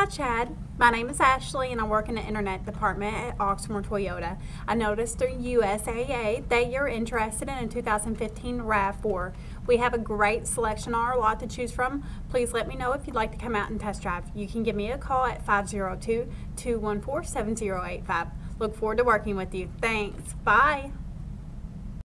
Hi, Chad. My name is Ashley, and I work in the internet department at Oxmoor Toyota. I noticed through USAA that you're interested in a 2015 RAV4. We have a great selection on our lot to choose from. Please let me know if you'd like to come out and test drive. You can give me a call at 502 214 7085. Look forward to working with you. Thanks. Bye.